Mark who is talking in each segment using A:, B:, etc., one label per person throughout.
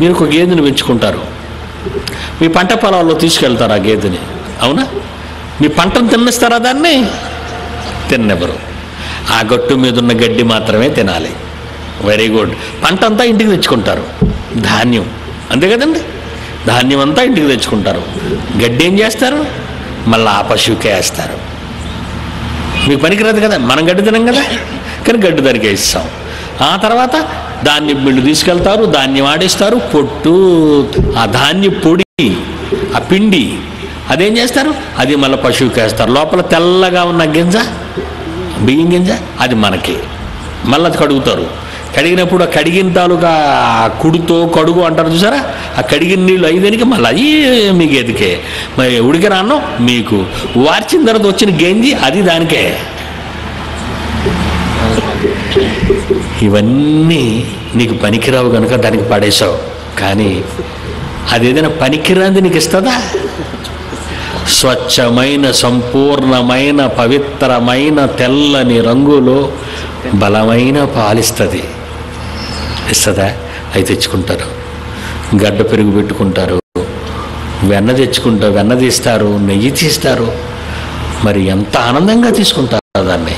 A: మీరు ఒక గేదెని పెంచుకుంటారు. మీ పంట పొలాల్లో తీసుకెళ్తారు ఆ గేదెని. అవునా? మీ పంటను తిన్నిస్తారా దాన్ని? తిన్నెవరు ఆ గట్టు మీద ఉన్న గడ్డి మాత్రమే తినాలి. వెరీ గుడ్ పంట అంతా ఇంటికి తెచ్చుకుంటారు. ధాన్యం. అంతే కదండి? ధాన్యం అంతా ఇంటికి తెచ్చుకుంటారు. గడ్డి ఏం చేస్తారు? మళ్ళీ ఆ పశువుకే వేస్తారు. మీకు పనికిరాదు కదా? మనం గడ్డి తినం కదా? కానీ గడ్డి దానికి ఇస్తాం. ఆ తర్వాత దాన్ని వీళ్ళు తీసుకెళ్తారు దాన్ని వాడేస్తారు పొట్టు ఆ ధాన్య పొడి ఆ పిండి అదేం చేస్తారు? అది మళ్ళీ పశువుకి వేస్తారు. లోపల తెల్లగా ఉన్న గింజ బియ్యం గింజ అది మనకి. మళ్ళీ అది కడుగుతారు. కడిగినప్పుడు ఆ కడిగిన తాలూకా కుడుతో కడుగు అంటారు చూసారా? ఆ కడిగిన నీళ్ళు అయ్యేదానికి మళ్ళీ అది మీకు ఎదికే మరి ఉడికి రాన్నం మీకు. వార్చిన తర్వాత వచ్చిన గంజి అది దానికే. ఇవన్నీ నీకు పనికిరావు కనుక దానికి పడేశావు. కానీ అది ఏదైనా పనికిరాంది నీకు ఇస్తుందా? స్వచ్ఛమైన సంపూర్ణమైన పవిత్రమైన తెల్లని రంగులో బలమైన పాలిస్తుంది. ఇస్తుందా? అవి తెచ్చుకుంటారు. గడ్డ పెరుగు పెట్టుకుంటారు. వెన్న తెచ్చుకుంటారు వెన్న తీస్తారు నెయ్యి తీస్తారు. మరి ఎంత ఆనందంగా తీసుకుంటారు దాన్ని?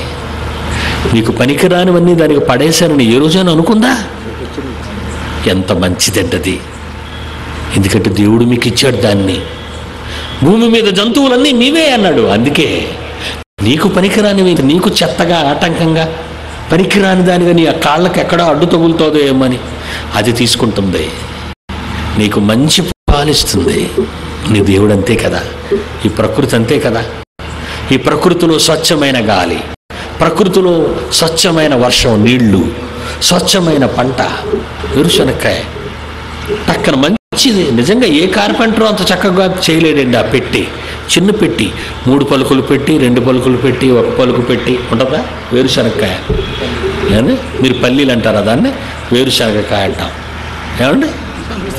A: నీకు పనికిరానివన్నీ దానికి పడేశానని ఏ రోజైనా అనుకుందా? ఎంత మంచిదంటది ఎందుకంటే దేవుడు మీకు ఇచ్చాడు దాన్ని. భూమి మీద జంతువులన్నీ నీవే అన్నాడు. అందుకే నీకు పనికిరానివి నీకు చెత్తగా ఆటంకంగా పనికిరాని దానిగా నీ ఆ కాళ్ళకి ఎక్కడో అడ్డు తగులుతుందో ఏమని అది తీసుకుంటుంది. నీకు మంచి పాలిస్తుంది నీ దేవుడు అంతే కదా. ఈ ప్రకృతి అంతే కదా. ఈ ప్రకృతిలో స్వచ్ఛమైన గాలి. ప్రకృతిలో స్వచ్ఛమైన వర్షం నీళ్ళు స్వచ్ఛమైన పంట వేరుశనక్కాయ పక్కన మంచిది. నిజంగా ఏ కార్పెంటరు అంత చక్కగా చేయలేడండి ఆ పెట్టి. చిన్న పెట్టి. మూడు పలుకులు పెట్టి రెండు పలుకులు పెట్టి ఒక పలుకు పెట్టి. ఉంటుందా? వేరుశనక్కాయ. ఏమండి? మీరు పల్లీలు అంటారా దాన్ని? వేరుశనగకాయ అంటాం. ఏమండి?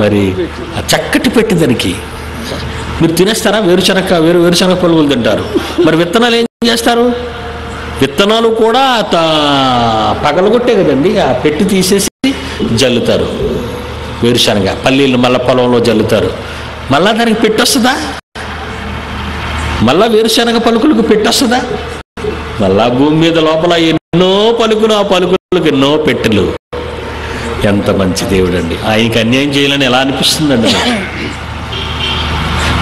A: మరి ఆ చక్కటి పెట్టి దానికి. మీరు తినేస్తారా? వేరుశనగ వేరు వేరుశనగ పలుకులు తింటారు. మరి విత్తనాలు ఏం చేస్తారు? విత్తనాలు కూడా త- పగలగొట్టే కదండి. ఆ పెట్టి తీసేసి జల్లుతారు. వేరుశనగ పల్లీలు మళ్ళా పొలంలో జల్లుతారు. మళ్ళా దానికి పెట్టొస్తుందా? మళ్ళా వేరుశనగ పలుకులకు పెట్టొస్తుందా? మళ్ళా భూమి మీద లోపల ఎన్నో పలుకులు ఆ పలుకులకు ఎన్నో పెట్టెలు. ఎంత మంచి దేవుడు అండి ఆయనకి అన్యాయం చేయాలని ఎలా అనిపిస్తుందండి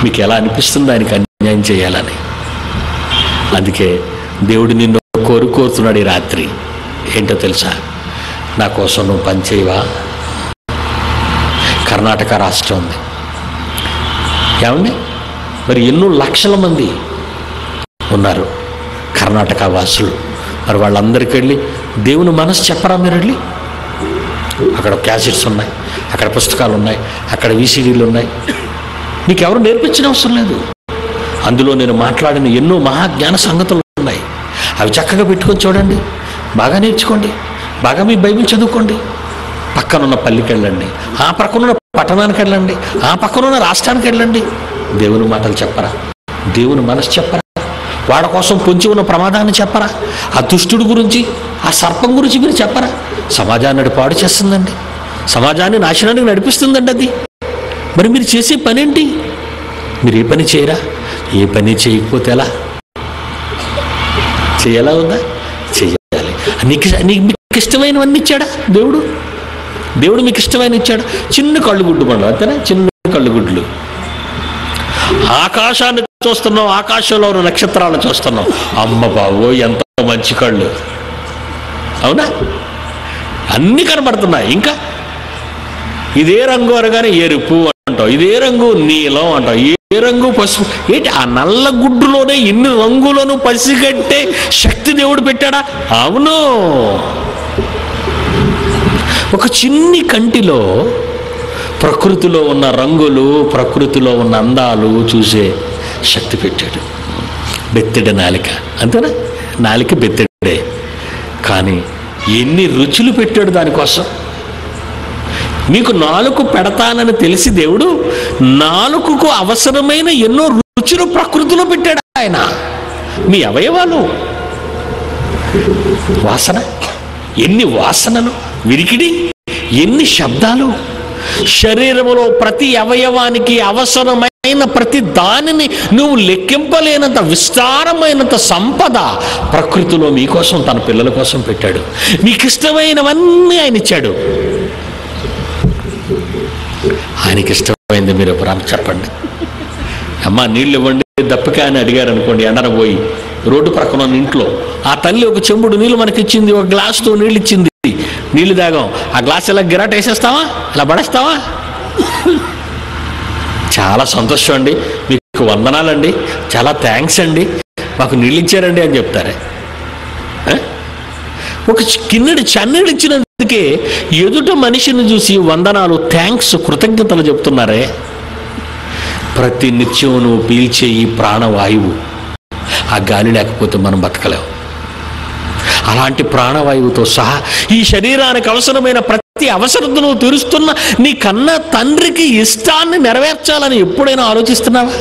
A: మీకు ఎలా అనిపిస్తుంది ఆయనకి అన్యాయం చేయాలని? అందుకే దేవుడు నిన్ను కోరుకోతున్నాడు ఈ రాత్రి. ఏంటో తెలుసా? నా కోసం నువ్వు పని చేయవా? కర్ణాటక రాష్ట్రం ఉంది. ఏమండి? మరి ఎన్నో లక్షల మంది ఉన్నారు కర్ణాటక వాసులు. మరి వాళ్ళందరికీ వెళ్ళి దేవుని మనసు చెప్పరా మీరు వెళ్ళి? అక్కడ క్యాసెట్స్ ఉన్నాయి అక్కడ పుస్తకాలు ఉన్నాయి అక్కడ వీసీడీలు ఉన్నాయి. నీకెవరు నేర్పించిన అవసరం లేదు. అందులో నేను మాట్లాడిన ఎన్నో మహాజ్ఞాన సంగతులు అవి చక్కగా పెట్టుకొని చూడండి. బాగా నేర్చుకోండి. బాగా మీ బైబిల్ చదువుకోండి. పక్కనున్న పల్లికి వెళ్ళండి. ఆ పక్కనున్న పట్టణానికి వెళ్ళండి. ఆ పక్కనున్న రాష్ట్రానికి వెళ్ళండి. దేవుని మాటలు చెప్పరా? దేవుని మనసు చెప్పరా? వాడి కోసం పొంచి ఉన్న ప్రమాదాన్ని చెప్పరా? ఆ దుష్టుడి గురించి ఆ సర్పం గురించి మీరు చెప్పరా? సమాజాన్ని పాడు చేస్తుందండి. సమాజాన్ని నాశనానికి నడిపిస్తుందండి అది. మరి మీరు చేసే పనేంటి? మీరు ఏ పని చేయరా? ఏ పని చేయకపోతే ఎలా? చేయాలా ఉందా? చేయాలి. నీకు నీకు మీకు ఇష్టమైనవన్నీ ఇచ్చాడా దేవుడు? దేవుడు మీకు ఇష్టమైన ఇచ్చాడు? చిన్న కళ్ళు గుడ్డు పండు అంతేనా? చిన్న కళ్ళు గుడ్లు ఆకాశాన్ని చూస్తున్నాం ఆకాశంలో ఉన్న నక్షత్రాలను చూస్తున్నాం. అమ్మ బాబో ఎంత మంచి కళ్ళు. అవునా? అన్నీ కనబడుతున్నాయి. ఇంకా? ఇదే రంగు అనగానే ఎరుపు అంటావు. ఇదే రంగు నీలం అంటావు. ఏ రంగు పసుపు? ఏంటి ఆ నల్ల గుడ్డులోనే ఇన్ని రంగులను పసిగట్టే శక్తి దేవుడు పెట్టాడా? అవును. ఒక చిన్ని కంటిలో ప్రకృతిలో ఉన్న రంగులు ప్రకృతిలో ఉన్న అందాలు చూసే శక్తి పెట్టాడు. బెత్తెడ నాలిక. అంతేనా? నాలిక బెత్తెడే. కానీ ఎన్ని రుచులు పెట్టాడు దానికోసం? మీకు నాలుగు పెడతానని తెలిసి దేవుడు నాలుగుకు అవసరమైన ఎన్నో రుచులు ప్రకృతిలో పెట్టాడు ఆయన. మీ అవయవాలు. వాసన. ఎన్ని వాసనలు విరికిడి ఎన్ని శబ్దాలు. శరీరములో ప్రతి అవయవానికి అవసరమైన ప్రతి దానిని నువ్వు లెక్కింపలేనంత విస్తారమైనంత సంపద ప్రకృతిలో మీకోసం తన పిల్లల కోసం పెట్టాడు. మీకు ఇష్టమైనవన్నీ ఆయన ఇచ్చాడు. ఆయనకి ఇష్టమైంది మీరు ఎవరు చెప్పండి. అమ్మ నీళ్ళు ఇవ్వండి దప్పిక అని అడిగారు అనుకోండి ఎండనబోయి రోడ్డు ప్రక్కన ఉన్న ఇంట్లో ఆ తల్లి ఒక చెంబుడు నీళ్ళు మనకి ఇచ్చింది ఒక గ్లాసుతో నీళ్ళు ఇచ్చింది నీళ్ళు తాగాం. ఆ గ్లాస్ ఇలా గిరాట వేసేస్తావా? ఇలా పడేస్తావా? చాలా సంతోషం అండి. మీకు వందనాలండి. చాలా థ్యాంక్స్ అండి. మాకు నీళ్ళు ఇచ్చారండి అని చెప్తారే. ఒక కిన్నెడు చన్నెడు ఇచ్చినందుకు ఎదుట మనిషిని చూసి వందనాలు థ్యాంక్స్ కృతజ్ఞతలు చెప్తున్నారే. ప్రతి నిత్యం నువ్వు పీల్చే ఈ ప్రాణవాయువు. ఆ గాలి లేకపోతే మనం బతకలేము అలాంటి ప్రాణవాయువుతో సహా ఈ శరీరానికి అవసరమైన ప్రతి అవసరతను తీరుస్తున్న నీ కన్న తండ్రికి ఇష్టాన్ని నెరవేర్చాలని ఎప్పుడైనా ఆలోచిస్తున్నావా?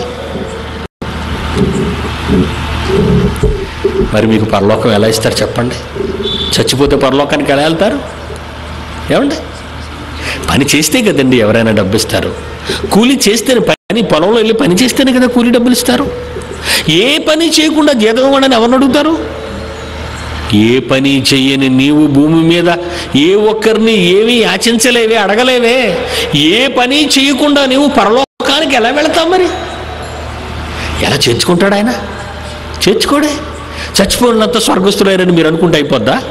A: మరి మీకు పరలోకం ఎలా ఇస్తారు చెప్పండి? చచ్చిపోతే పరలోకానికి ఎలా వెళ్తారు? ఏమండి? పని చేస్తే కదండి ఎవరైనా డబ్బు ఇస్తారు కూలి చేస్తేనే పని పొలంలో వెళ్ళి పని చేస్తేనే కదా కూలి డబ్బులు ఇస్తారు ఏ పని చేయకుండా జీతం ఇవ్వడని ఎవరిని అడుగుతారు? ఏ పని చెయ్యని నీవు భూమి మీద ఏ ఒక్కరిని ఏమీ యాచించలేవే అడగలేవే. ఏ పని చేయకుండా నీవు పరలోకానికి ఎలా వెళతావు మరి? ఎలా చేర్చుకుంటాడు ఆయన? చేర్చుకోడే. చచ్చిపోయినంత స్వర్గస్థులైరని మీరు అనుకుంటే అయిపోద్దా?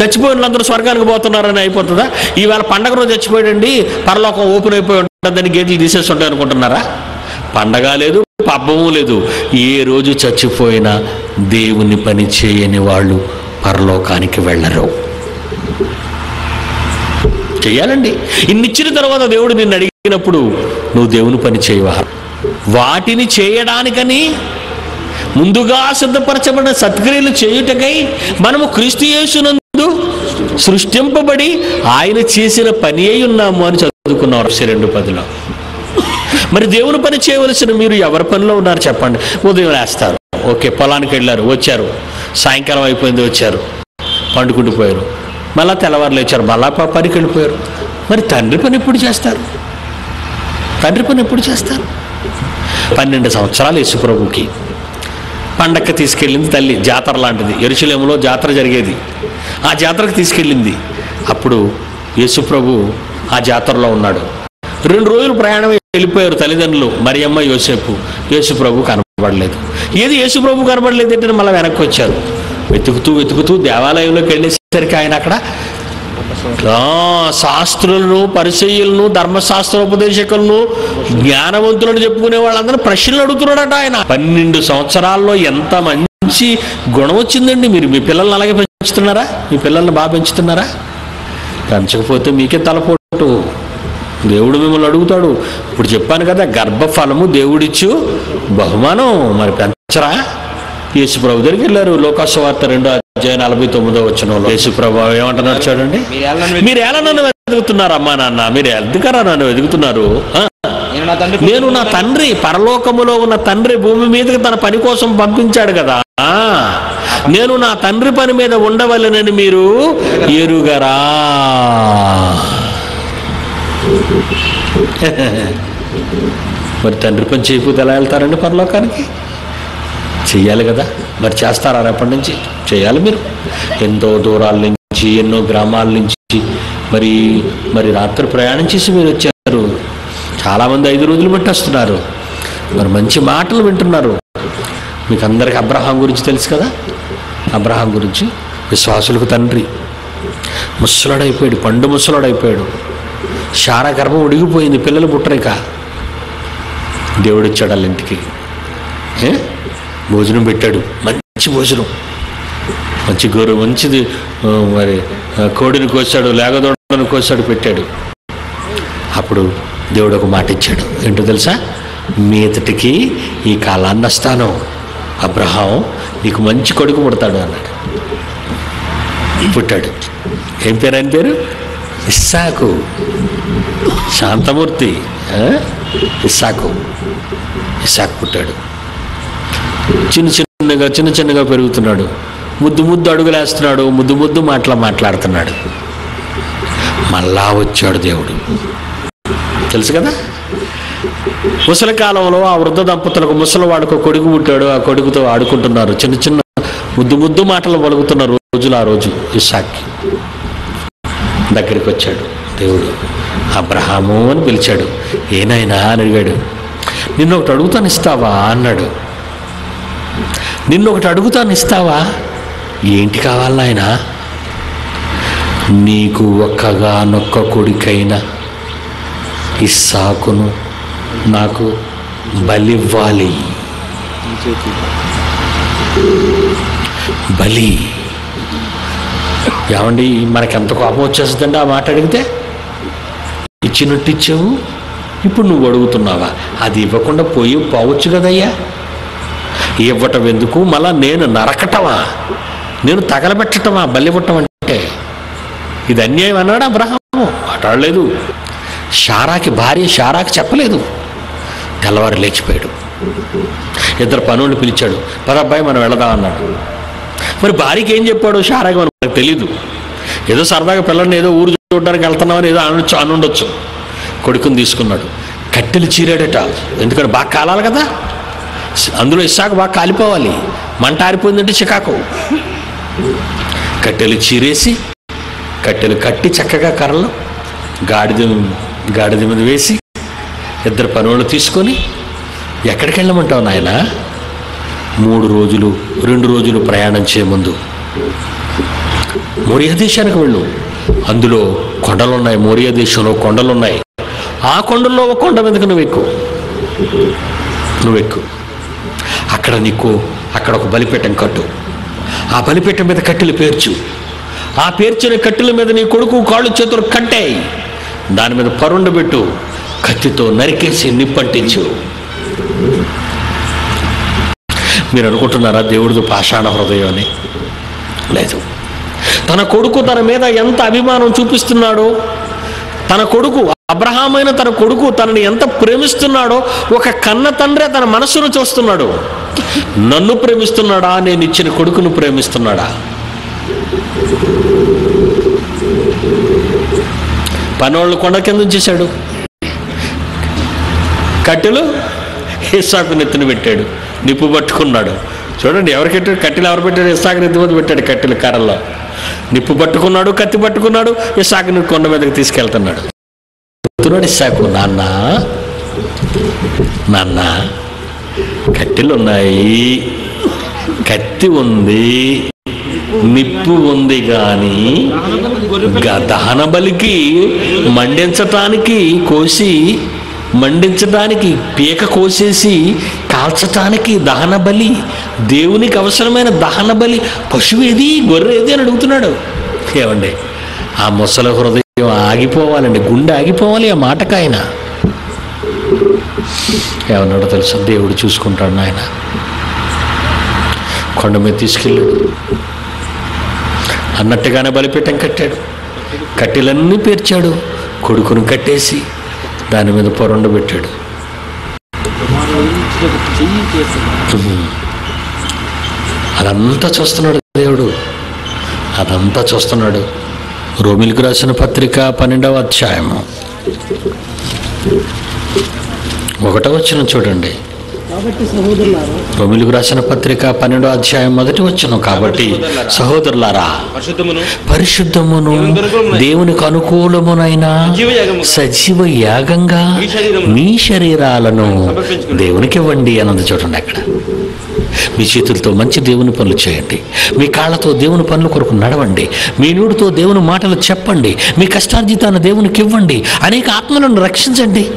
A: చచ్చిపోయినందరూ స్వర్గానికి పోతున్నారని అయిపోతుందా? ఈవేళ పండగ రోజు చచ్చిపోయాడండి పరలోకం ఓపెన్ అయిపోయి ఉంటుందని గేట్లు తీసేస్తుంటాయి అనుకుంటున్నారా? పండగ లేదు పబ్బము లేదు. ఏ రోజు చచ్చిపోయినా దేవుని పని చేయని వాళ్ళు పరలోకానికి వెళ్ళరు. చేయాలండి ఇన్నిచ్చిన తర్వాత దేవుడు నిన్ను అడిగినప్పుడు నువ్వు దేవుని పని చేయవా? వాటిని చేయడానికని ముందుగా సిద్ధపరచబడిన సత్క్రియలు చేయుటకై మనము క్రీస్తు ముందు సృష్టింపబడి ఆయన చేసిన పని అయి ఉన్నాము అని చదువుకున్నారు. రెండు పదిలో. మరి దేవుని పని చేయవలసిన మీరు ఎవరి పనిలో ఉన్నారు చెప్పండి. ఉదయం వేస్తారు ఓకే పొలానికి వెళ్ళారు వచ్చారు. సాయంకాలం అయిపోయింది వచ్చారు. పండుకుంటూ పోయారు. మళ్ళా తెల్లవారులు వచ్చారు మళ్ళా పనికి వెళ్ళిపోయారు. మరి తండ్రి పని ఎప్పుడు చేస్తారు? తండ్రి పని ఎప్పుడు చేస్తారు? పన్నెండు సంవత్సరాలు యేసుప్రభుకి. పండక్కి తీసుకెళ్ళింది తల్లి జాతర లాంటిది. ఎరుశలేములో జాతర జరిగేది. ఆ జాతరకు తీసుకెళ్ళింది. అప్పుడు యేసుప్రభు ఆ జాతరలో ఉన్నాడు. రెండు రోజులు ప్రయాణం వెళ్ళిపోయారు తల్లిదండ్రులు మరియమ్మ యోసేపు. యేసుప్రభు కనబడలేదు. ఏది యేసుప్రభు కనబడలేదు అంటే మళ్ళీ వెనక్కి వచ్చారు. వెతుకుతూ వెతుకుతూ దేవాలయంలోకి వెళ్ళేసరికి ఆయన అక్కడ శాస్త్రులను పరిచయులను ధర్మశాస్త్రోపదేశకులను జ్ఞానవంతులను చెప్పుకునే వాళ్ళందరూ ప్రశ్నలు అడుగుతున్నాడట ఆయన. పన్నెండు సంవత్సరాల్లో ఎంత మంచి గుణం వచ్చిందండి మీరు? మీ పిల్లల్ని అలాగే పెంచుతున్నారా? మీ పిల్లల్ని బాగా పెంచుతున్నారా? పెంచకపోతే మీకే తలపోటు. దేవుడు మిమ్మల్ని అడుగుతాడు. ఇప్పుడు చెప్పాను కదా గర్భఫలము దేవుడిచ్చు బహుమానం. మరి పెంచరా? యేసుప్రభు దగ్గరికి వెళ్ళారు. లోకాసువార్త రెండో అధ్యాయం నలభై తొమ్మిదో వచ్చిన యేసుప్రభు ఏమంటున్నాడు చూడండి.
B: మీరు
A: ఎలా నన్ను వెతుకుతున్నారు అమ్మా నాన్న? మీరు ఎందుకరా నన్ను వెతుకుతున్నారు?
B: నేను నా తండ్రి
A: పరలోకములో ఉన్న తండ్రి భూమి మీదకి తన పని కోసం పంపించాడు కదా. నేను నా తండ్రి పని మీద ఉండవలనని మీరు ఎరుగరా? మరి తండ్రి పని చేయకపోతే ఎలా వెళ్తారండి పరలోకానికి? చేయాలి కదా. మరి చేస్తారా రేపటి నుంచి? చేయాలి మీరు. ఎంతో దూరాల నుంచి ఎన్నో గ్రామాల నుంచి మరి మరి రాత్రి ప్రయాణం చేసి మీరు వచ్చారు. చాలామంది ఐదు రోజులు బట్టి వస్తున్నారు మరి మంచి మాటలు వింటున్నారు. మీకు అందరికి అబ్రహాం గురించి తెలుసు కదా? అబ్రహాం గురించి విశ్వాసులకు తండ్రి. ముసలాడైపోయాడు పండు ముసలాడైపోయాడు. శారా గర్భం ఉడిగిపోయింది పిల్లలు పుట్టరిక. దేవుడు ఇచ్చాడు వాళ్ళ ఇంటికి. ఏ? భోజనం పెట్టాడు. మంచి భోజనం. మంచి గోరు మంచిది మరి కోడిని కోసాడు లేగదోడను కోసాడు పెట్టాడు. అప్పుడు దేవుడు ఒక మాట ఇచ్చాడు. ఏంటో తెలుసా? మీతటికి ఈ కాలాన్ని వస్తాను అబ్రహాం నీకు మంచి కొడుకు పుడతాడు అన్నాడు. పుట్టాడు. ఏం పేరు? ఆయన పేరు? ఇస్సాకు. శాంతమూర్తి. ఇస్సాకు. ఇస్సాకు పుట్టాడు. చిన్న చిన్నగా చిన్న చిన్నగా పెరుగుతున్నాడు. ముద్దు ముద్దు అడుగులేస్తున్నాడు ముద్దు ముద్దు మాటలు మాట్లాడుతున్నాడు. మళ్ళా వచ్చాడు దేవుడు. తెలుసు కదా? ముసలి కాలంలో ఆ వృద్ధ దంపతులకు ముసలివాడుకు కొడుకు పుట్టాడు ఆ కొడుకుతో ఆడుకుంటున్నారు. చిన్న చిన్న ముద్దు ముద్దు మాటలు పలుకుతున్న రోజులు ఆ రోజు ఇస్సాక్కి దగ్గరికి వచ్చాడు దేవుడు. అబ్రహాము అని పిలిచాడు. ఏనాయనా అని అడిగాడు. నిన్ను ఒకటి అడుగుతాను ఇస్తావా? అన్నాడు. నిన్ను ఒకటి అడుగుతాను ఇస్తావా ఏంటి కావాలి నాయనా? నీకు ఒక్కగానొక్క కొడుకైన ఇస్సాకును నాకు బలివ్వాలి. బలి. ఏమండి మనకెంత కోపం వచ్చేస్తుందండి ఆ మాట అడిగితే? ఇచ్చినట్టు ఇచ్చావు ఇప్పుడు నువ్వు అడుగుతున్నావా? అది ఇవ్వకుండా పోయి పోవచ్చు కదయ్యా? ఇవ్వటం ఎందుకు మళ్ళా నేను నరకటమా? నేను తగలబెట్టటమా? బలివ్వటం అంటే? ఇది అన్యాయం అన్నాడు అబ్రహాము? మాట్లాడలేదు. షారాకి భార్య షారాకి చెప్పలేదు. తెల్లవారు లేచిపోయాడు. ఇద్దరు పనులు పిలిచాడు. పదబ్బాయి మనం వెళదాం అన్నాడు. మరి భార్యకి ఏం చెప్పాడు షారాకి? మనకు తెలీదు. ఏదో సరదాగా పిల్లల్ని ఏదో ఊరు చూడడానికి వెళ్తున్నామని ఏదో అనొచ్చు అనుండొచ్చు. కొడుకుని తీసుకున్నాడు. కట్టెలు చీరాడట. ఎందుకంటే బాగా కాలాలి కదా? అందులో ఇస్సాకు బాగా కాలిపోవాలి. మంట ఆరిపోయిందంటే చికాకు. కట్టెలు చీరేసి కట్టెలు కట్టి చక్కగా కర్రలు గాడిద గాడిద మీద వేసి ఇద్దరు పనులు తీసుకొని ఎక్కడికి వెళ్ళమంటావు నాయన? మూడు రోజులు రెండు రోజులు ప్రయాణం చేయముందు మోరియా దేశానికి వెళ్ళు. అందులో కొండలున్నాయి మోరియా దేశంలో కొండలున్నాయి. ఆ కొండల్లో ఒక కొండ మీదకి నువ్వు ఎక్కు. నువ్వు ఎక్కు. అక్కడ నీకు అక్కడ ఒక బలిపీఠం కట్టు. ఆ బలిపీఠం మీద కట్టెలు పేర్చు. ఆ పేర్చిన కట్టెల మీద నీ కొడుకు కాళ్ళు చేతులు కట్టాయి దాని మీద పరుండబెట్టు కత్తితో నరికేసి నిప్పంటించు. మీరు అనుకుంటున్నారా దేవుడిది పాషాణ హృదయం అని? లేదు. తన కొడుకు తన మీద ఎంత అభిమానం చూపిస్తున్నాడో తన కొడుకు అబ్రహామైన తన కొడుకు తనని ఎంత ప్రేమిస్తున్నాడో ఒక కన్న తండ్రే తన మనస్సును చూస్తున్నాడు. నన్ను ప్రేమిస్తున్నాడా? నేను ఇచ్చిన కొడుకును ప్రేమిస్తున్నాడా? పనోళ్ళు కొండ కింద ఉంచేశాడు. కట్టెలు ఇస్సాకు నెత్తిన పెట్టాడు. నిప్పు పట్టుకున్నాడు. చూడండి ఎవరికి కట్టెలు ఎవరు పెట్టాడు? ఇస్సాకు నెత్తి మీద పెట్టాడు కట్టెలు కర్రల్లో. నిప్పు పట్టుకున్నాడు కత్తి పట్టుకున్నాడు ఇస్సాకుని కొండ మీదకి తీసుకెళ్తున్నాడు. చెప్తున్నాడు ఇస్సాకు నాన్న. నాన్న కట్టెలు ఉన్నాయి కత్తి ఉంది నిప్పు ఉంది కానీ గ- దహన బలికి మండించటానికి కోసి మండించడానికి పీక కోసేసి కాల్చటానికి దహన బలి దేవునికి అవసరమైన దహన బలి పశువు ఏది అని అడుగుతున్నాడు. ఏమండి? ఆ ముసల హృదయం ఆగిపోవాలండి. గుండె ఆగిపోవాలి ఆ మాటకాయన. ఆయన ఏమన్నాడో తెలుసు? దేవుడు చూసుకుంటాడు నాయన. కొండ మీద తీసుకెళ్ళాడు అన్నట్టుగానే బలిపీఠం కట్టాడు. కట్టెలన్నీ పేర్చాడు. కొడుకును కట్టేసి దాని మీద
B: పొరండబెట్టాడు
A: అదంతా చూస్తున్నాడు దేవుడు. అదంతా చూస్తున్నాడు. రోమిలకు రాసిన పత్రిక పన్నెండవ అధ్యాయము ఒకటో వచ్చిన చూడండి రోమిలకు రాసిన పత్రిక పన్నెండో అధ్యాయం మొదటి వచ్చును కాబట్టి సహోదరులారా
C: పరిశుద్ధమును
A: పరిశుద్ధమును దేవునికి అనుకూలమునైన సజీవ యాగంగా
C: మీ
A: శరీరాలను. దేవునికి ఇవ్వండి అన్నది చూడండి అక్కడ మీ చేతులతో మంచి దేవుని పనులు చేయండి. మీ కాళ్ళతో దేవుని పనుల కొరకు నడవండి. మీ నూడుతో దేవుని మాటలు చెప్పండి. మీ కష్టార్జితాన్ని దేవునికి ఇవ్వండి. అనేక ఆత్మలను రక్షించండి.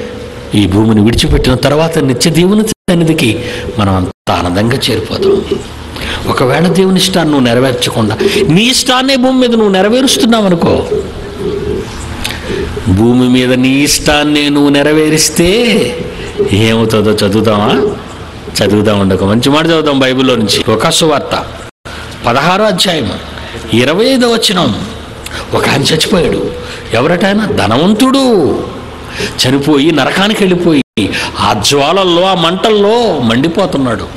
A: ఈ భూమిని విడిచిపెట్టిన తర్వాత నిత్య దేవుని సన్నిధికి మనం అంత ఆనందంగా చేరిపోతాం. ఒకవేళ దేవుని ఇష్టాన్ని నువ్వు నెరవేర్చకుండా నీ ఇష్టాన్నే భూమి మీద నువ్వు నెరవేరుస్తున్నావు అనుకో భూమి మీద నీ ఇష్టాన్ని నువ్వు నెరవేరిస్తే ఏమవుతుందో చదువుతావా చదువుదామండి ఒక మంచి మాట చదువుదాం బైబిల్లో నుంచి. ఒక సువార్త పదహారో అధ్యాయం ఇరవై ఐదో వచ్చినం ఒక ఆయన చచ్చిపోయాడు. ఎవరట ఆయన? ధనవంతుడు. చనిపోయి నరకానికి వెళ్ళిపోయి ఆ జ్వాలల్లో ఆ మంటల్లో మండిపోతున్నాడు.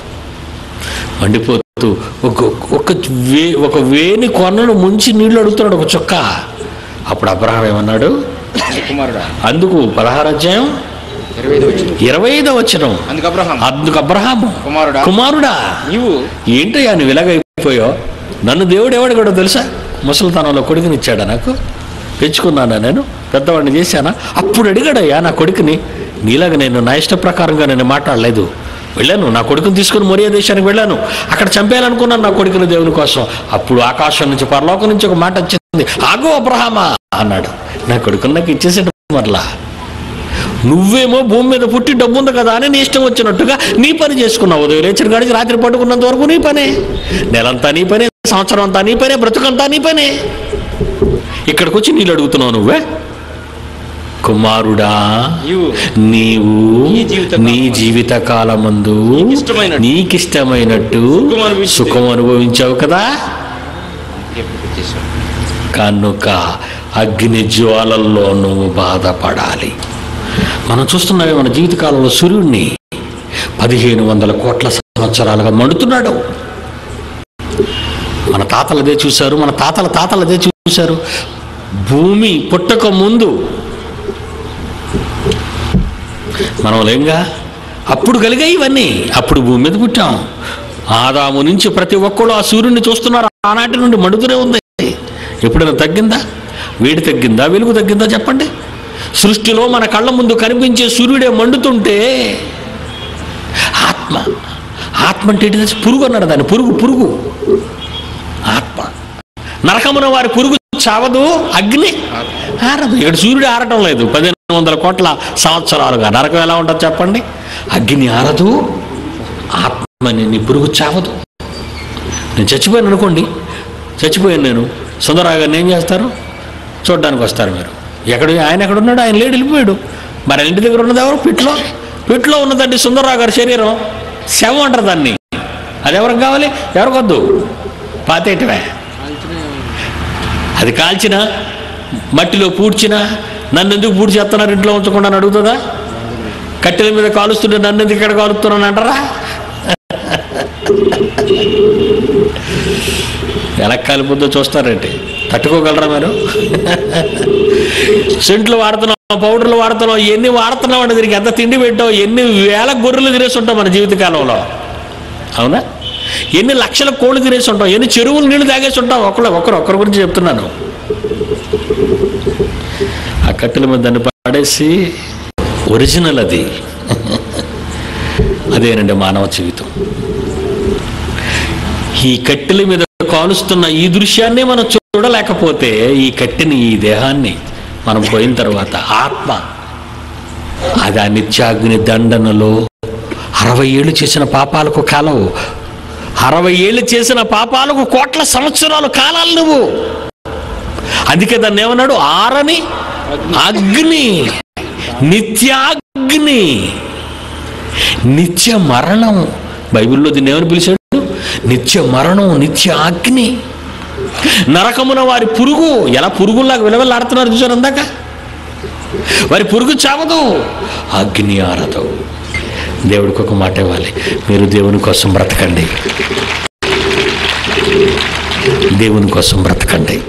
A: మండిపోతూ ఒక ఒక వే ఒక వేని కొనను ముంచి నీళ్ళు అడుగుతున్నాడు ఒక చుక్క. అప్పుడు అబ్రహాం ఏమన్నాడు? అందుకు పదహారు అధ్యాయం
C: ఇరవై ఐదు
A: వచ్చినం
C: అందుకు అబ్రహాం
A: అందుకు అబ్రహాము.
C: కుమారుడా.
A: కుమారుడా.
C: నీవు.
A: ఏంటయ్యా నువ్వు ఇలాగైపోయావు నన్ను దేవుడు ఎవడు కూడా తెలుసా? ముసలితనంలో కొడుకుని ఇచ్చాడా నాకు? పెంచుకున్నానా నేను? పెద్దవాడిని చేశానా? అప్పుడు అడిగాడయ్యా నా కొడుకుని నీలాగా నేను నా ఇష్ట ప్రకారంగా నేను మాట్లాడలేదు. వెళ్ళాను నా కొడుకుని తీసుకుని మొరియా దేశానికి వెళ్ళాను. అక్కడ చంపేయాలనుకున్నాను నా కొడుకుని దేవుని కోసం. అప్పుడు ఆకాశం నుంచి పరలోకం నుంచి ఒక మాట వచ్చింది. ఆగో అబ్రహామా అన్నాడు. నా కొడుకుని నాకు ఇచ్చేసాడు మరలా. నువ్వేమో భూమి మీద పుట్టి డబ్బు ఉంది కదా అని నీ ఇష్టం వచ్చినట్టుగా నీ పని చేసుకున్నావు. ఉదయం లేచిన కాడికి రాత్రి పట్టుకున్నంత వరకు నీ పనే. నెలంతా నీ పనే సంవత్సరం అంతా నీ పనే బ్రతుకంతా నీ పనే. ఇక్కడికి వచ్చి నీళ్ళు అడుగుతున్నావు నువ్వే? కుమారుడా
C: నీవు. నీ జీవిత
A: కాలమందు
C: నీకిష్టమైనట్టు. సుఖం అనుభవించు.
A: సుఖం అనుభవించావు కదా? కనుక అగ్ని జ్వాలల్లో నువ్వు బాధపడాలి. మనం చూస్తున్నామే మన జీవితకాలంలో సూర్యుడిని పదిహేను వందల కోట్ల సంవత్సరాలుగా మండుతున్నాడు. మన తాతలు అదే చూశారు మన తాతల తాతలు అదే చూశారు. భూమి పుట్టక ముందు మనం లేంగా? అప్పుడు కలిగాయి ఇవన్నీ. అప్పుడు భూమి మీద పుట్టాం. ఆదాము నుంచి ప్రతి ఒక్కళ్ళు ఆ సూర్యుడిని చూస్తున్నారు. ఆనాటి నుండి మండుతూనే ఉంది. ఎప్పుడైనా తగ్గిందా? వేడి తగ్గిందా? వెలుగు తగ్గిందా? చెప్పండి. సృష్టిలో మన కళ్ళ ముందు కనిపించే సూర్యుడే మండుతుంటే ఆత్మ ఆత్మ అంటే ఏంటి పురుగు అన్నాడు దాన్ని. పురుగు పురుగు. ఆత్మ. నరకమున వారి పురుగు చావదు అగ్ని ఆరదు. ఇక్కడ సూర్యుడు ఆరటం లేదు. పదిహేను వందల కోట్ల సంవత్సరాలుగా. నరకం ఎలా ఉంటుంది చెప్పండి? అగ్ని ఆరదు ఆత్మని నీ పురుగు చావదు. నేను చచ్చిపోయాను అనుకోండి. చచ్చిపోయాను నేను. సుందరరావు గారిని ఏం చేస్తారు? చూడడానికి వస్తారు మీరు. ఎక్కడ ఆయన ఎక్కడ ఉన్నాడు ఆయన లేడు వెళ్ళిపోయాడు. మరి ఇంటి దగ్గర ఉన్నది ఎవరు? పిట్లో. పిట్లో ఉన్నదండి సుందరరావు గారి శరీరం. శవం అంటారు దాన్ని. అది ఎవరికి కావాలి? ఎవరికొద్దు పాతేయటమే అది కాల్చిన మట్టిలో పూడ్చినా నన్ను ఎందుకు పూడ్చి చేస్తున్నారు? ఇంట్లో ఉంచకుండా అని అడుగుతుందా? కట్టెల మీద కాలుస్తుంటే నన్ను ఎందుకు ఇక్కడ కాలుస్తున్నాను అంటారా? ఎలా కాలిపోద్దో చూస్తారంటే? తట్టుకోగలరా మీరు? సెంట్లు వాడుతున్నాం పౌడర్లు వాడుతున్నాం ఎన్ని వాడుతున్నాం అంటే దీనికి ఎంత తిండి పెట్టాం ఎన్ని వేల గొర్రెలు తినేసి ఉంటాం మన జీవితకాలంలో అవునా? ఎన్ని లక్షల కోళ్ళు తినేసి ఉంటాం ఎన్ని చెరువులు నీళ్ళు తాగేసి ఉంటాం ఒకళ్ళు ఒకరు ఒకరి గురించి చెప్తున్నాను. ఆ కట్టెల మీద దాన్ని పాడేసి ఒరిజినల్ అది. అదేనండి మానవ జీవితం. ఈ కట్టెల మీద కాలుస్తున్న ఈ దృశ్యాన్నే మనం చూడలేకపోతే ఈ కట్టిన ఈ దేహాన్ని మనం పోయిన తర్వాత ఆత్మ అది ఆ నిత్యాగ్ని దండనలో అరవై ఏళ్ళు చేసిన పాపాలకు కాలవు అరవై ఏళ్ళు చేసిన పాపాలకు కోట్ల సంవత్సరాలు కాలాలు నువ్వు. అందుకే దాన్ని ఏమన్నాడు? ఆరని అగ్ని నిత్యాగ్ని నిత్య మరణం. బైబిల్లో దీన్ని ఏమని పిలిచాడు? నిత్య మరణం నిత్య అగ్ని. నరకమున వారి పురుగు ఎలా పురుగుల్లాగా విలవెళ్ళాడుతున్నారు చూసారు అందాక వారి పురుగు చావదు అగ్ని ఆరదు. దేవుడికి ఒక మాట ఇవ్వాలి మీరు దేవుని కోసం బ్రతకండి. దేవుని కోసం బ్రతకండి.